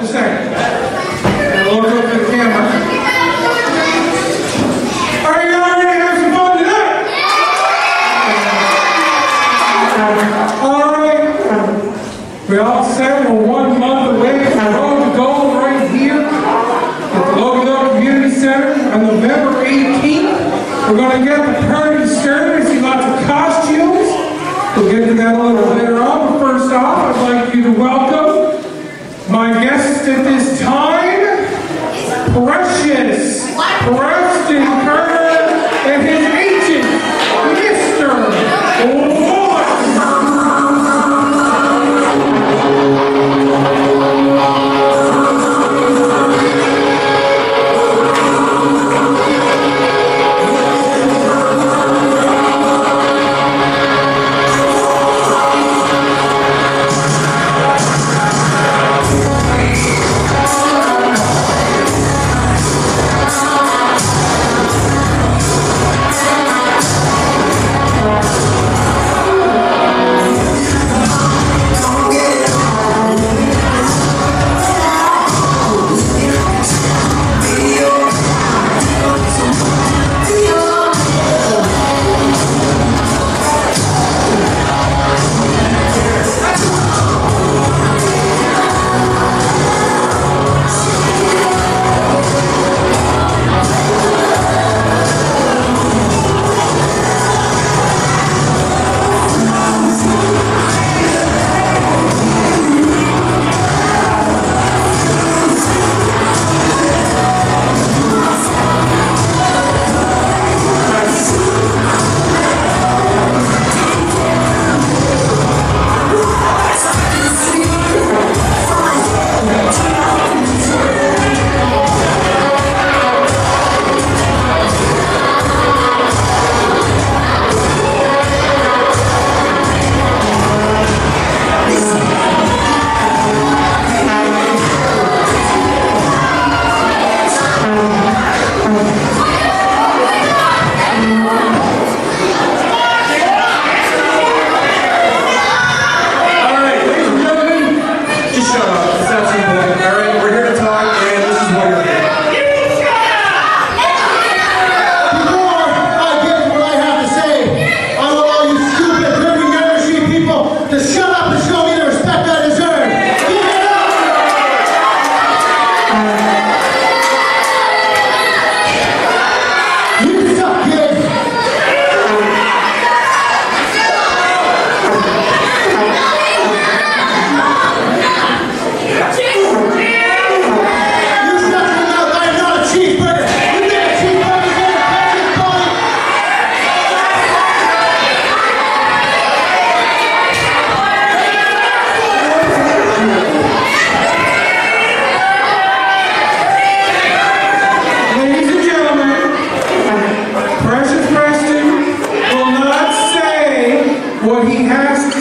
Just a he has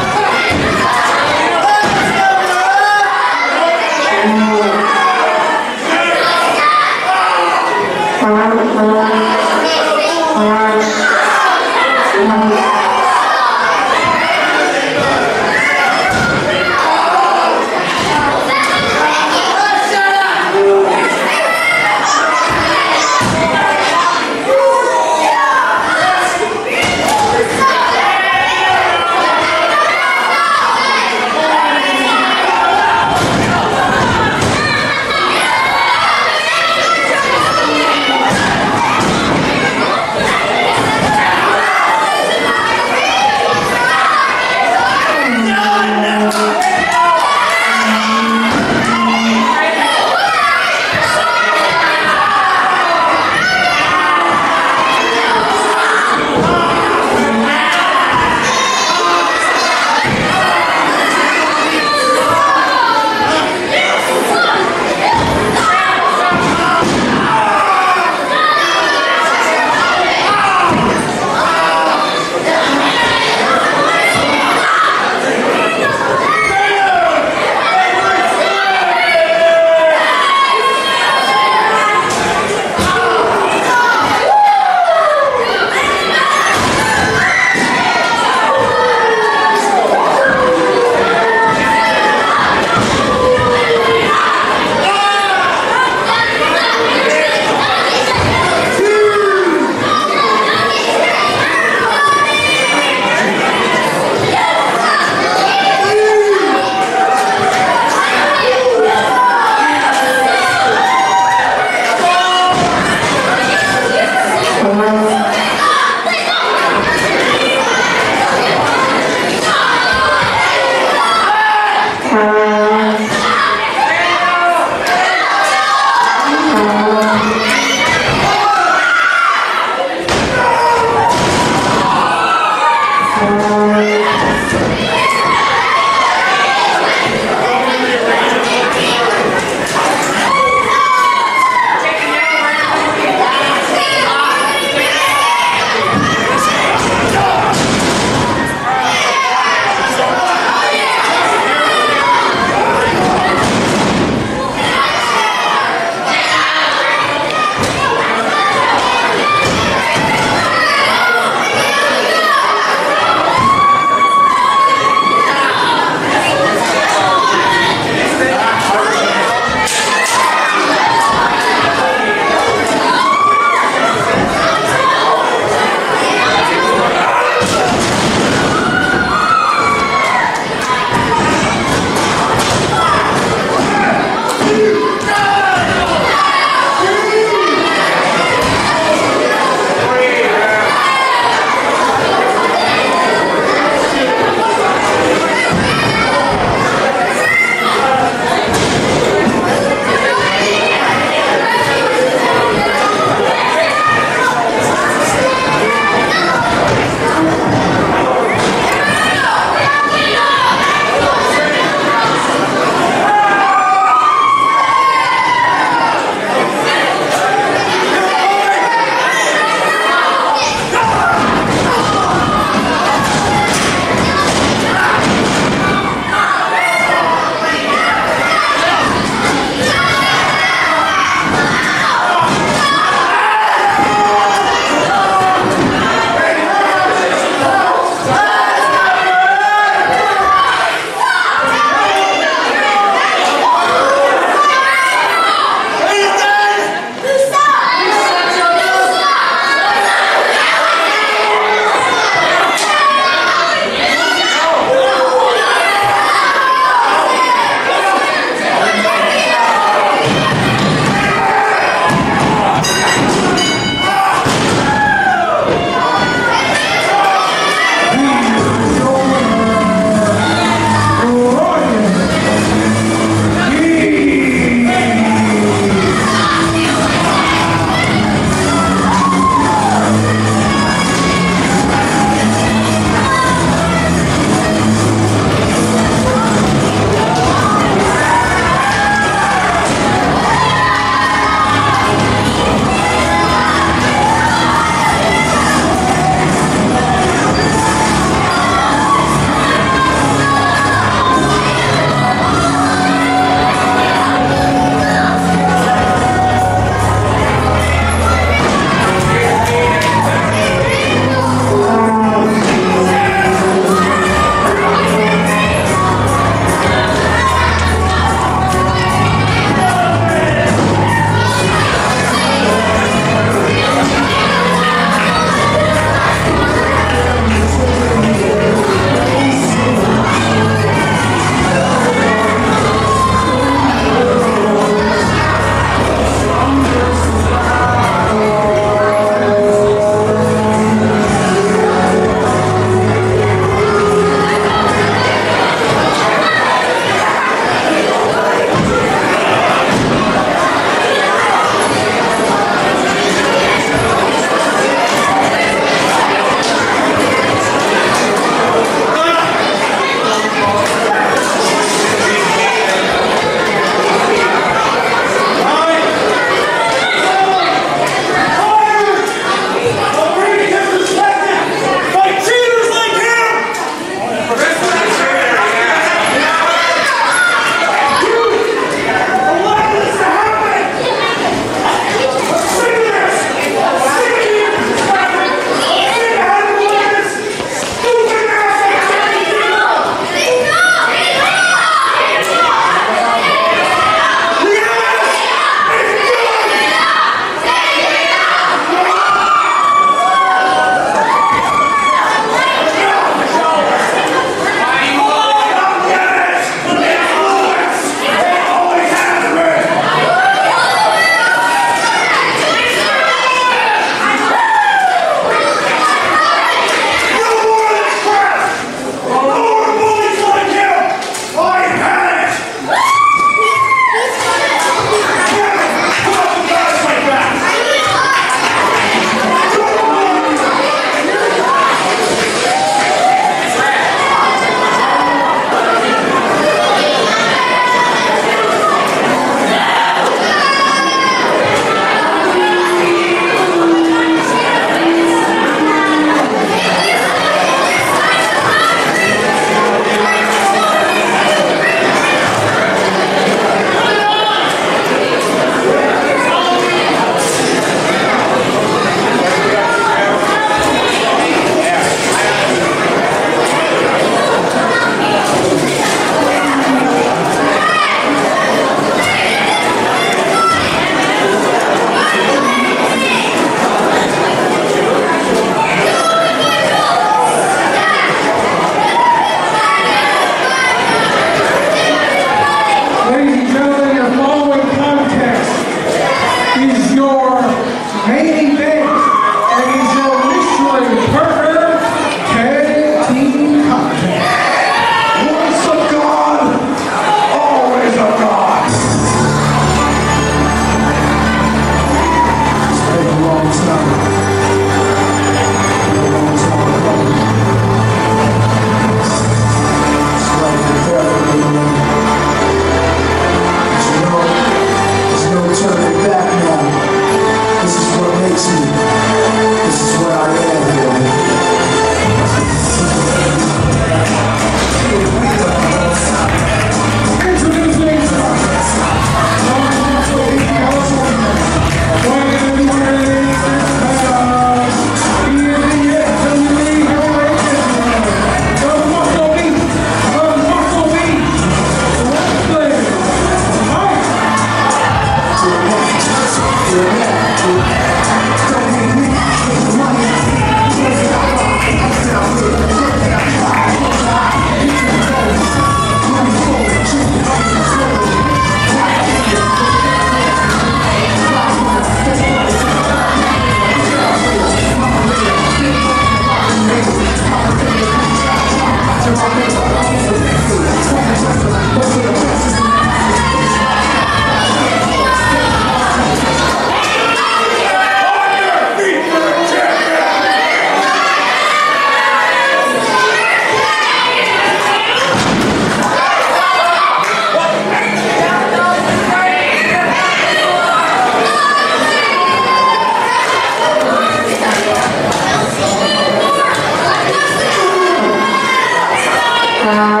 Shut